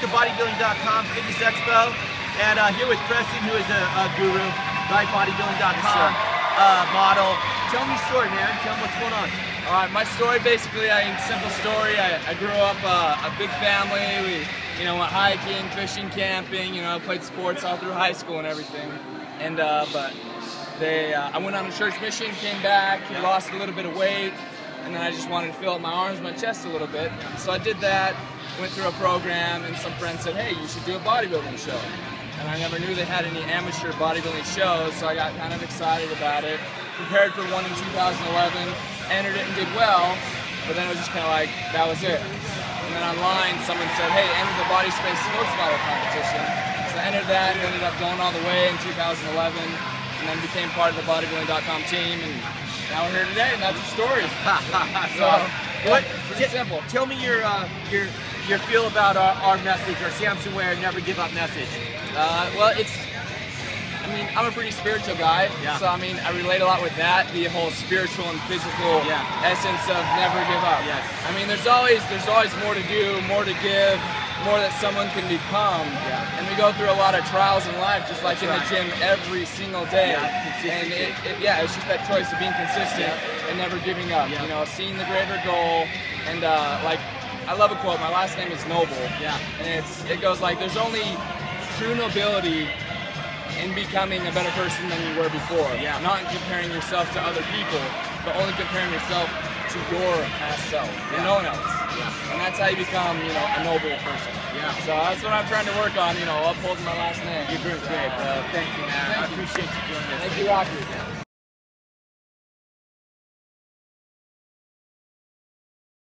the bodybuilding.com fitness expo, and uh, here with Preston, who is a, a guru, right? Bodybuilding.com uh, model. Tell me your story, man. Tell me what's going on. All right, my story basically, I mean, simple story. I, I grew up uh, a big family. We, you know, went hiking, fishing, camping. You know, I played sports all through high school and everything. And uh, but they, uh, I went on a church mission, came back, lost a little bit of weight, and then I just wanted to fill up my arms, my chest a little bit. So I did that. Went through a program, and some friends said, "Hey, you should do a bodybuilding show." And I never knew they had any amateur bodybuilding shows, so I got kind of excited about it. Prepared for one in 2011, entered it and did well, but then it was just kind of like that was it. And then online, someone said, "Hey, enter the BodySpace Sports Model Competition." So I entered that, and ended up going all the way in 2011, and then became part of the Bodybuilding.com team, and now we're here today, and that's the story. so, What? pretty simple. Tell me your uh, your your feel about our, our message, our Samson Ware Never Give Up message. Uh, well, it's. I mean, I'm a pretty spiritual guy, Yeah. so I mean, I relate a lot with that, the whole spiritual and physical Yeah. essence of never give up. Yes. I mean, there's always there's always more to do, more to give, more that someone can become. Yeah. And we go through a lot of trials in life, just like That's in right. the gym every single day. Yeah, and it, it, yeah, it's just that choice of being consistent and never giving up. You know, seeing the greater goal, and uh, like I love a quote. My last name is Noble. Yeah. And it's it goes like, "There's only true nobility in becoming a better person than you were before. Yeah. Not in comparing yourself to other people, but only comparing yourself to your past self and no one else. Yeah. And that's how you become, you know, a noble person. Yeah. So that's what I'm trying to work on, you know, upholding my last name. You're doing great, bro. Thank you, man. I Thank you. appreciate you doing this. Thank you, Rocky.